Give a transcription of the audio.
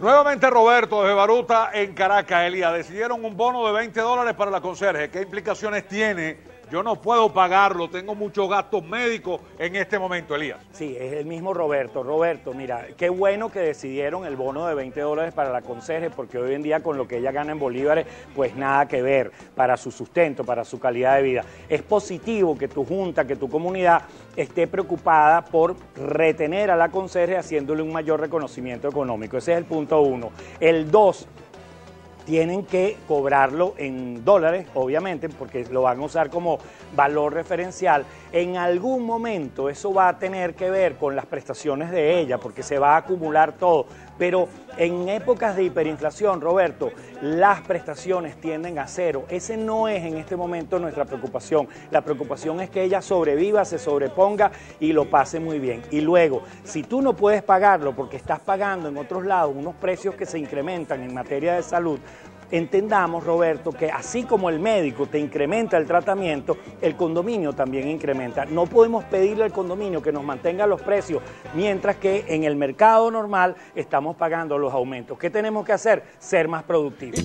Nuevamente Roberto de Baruta en Caracas, Elías. Decidieron un bono de 20 dólares para la conserje. ¿Qué implicaciones tiene yo no puedo pagarlo, tengo muchos gastos médicos en este momento, Elías. Sí, es el mismo Roberto. Roberto, mira, qué bueno que decidieron el bono de 20 dólares para la conserje, porque hoy en día con lo que ella gana en bolívares, pues nada que ver para su sustento, para su calidad de vida. Es positivo que tu junta, que tu comunidad esté preocupada por retener a la conserje haciéndole un mayor reconocimiento económico. Ese es el punto uno. El dos, tienen que cobrarlo en dólares, obviamente, porque lo van a usar como valor referencial. En algún momento eso va a tener que ver con las prestaciones de ella, porque se va a acumular todo. Pero en épocas de hiperinflación, Roberto, las prestaciones tienden a cero. Ese no es en este momento nuestra preocupación. La preocupación es que ella sobreviva, se sobreponga y lo pase muy bien. Y luego, si tú no puedes pagarlo porque estás pagando en otros lados unos precios que se incrementan en materia de salud, entendamos, Roberto, que así como el médico te incrementa el tratamiento, el condominio también incrementa. No podemos pedirle al condominio que nos mantenga los precios, mientras que en el mercado normal estamos pagando los aumentos. ¿Qué tenemos que hacer? Ser más productivos.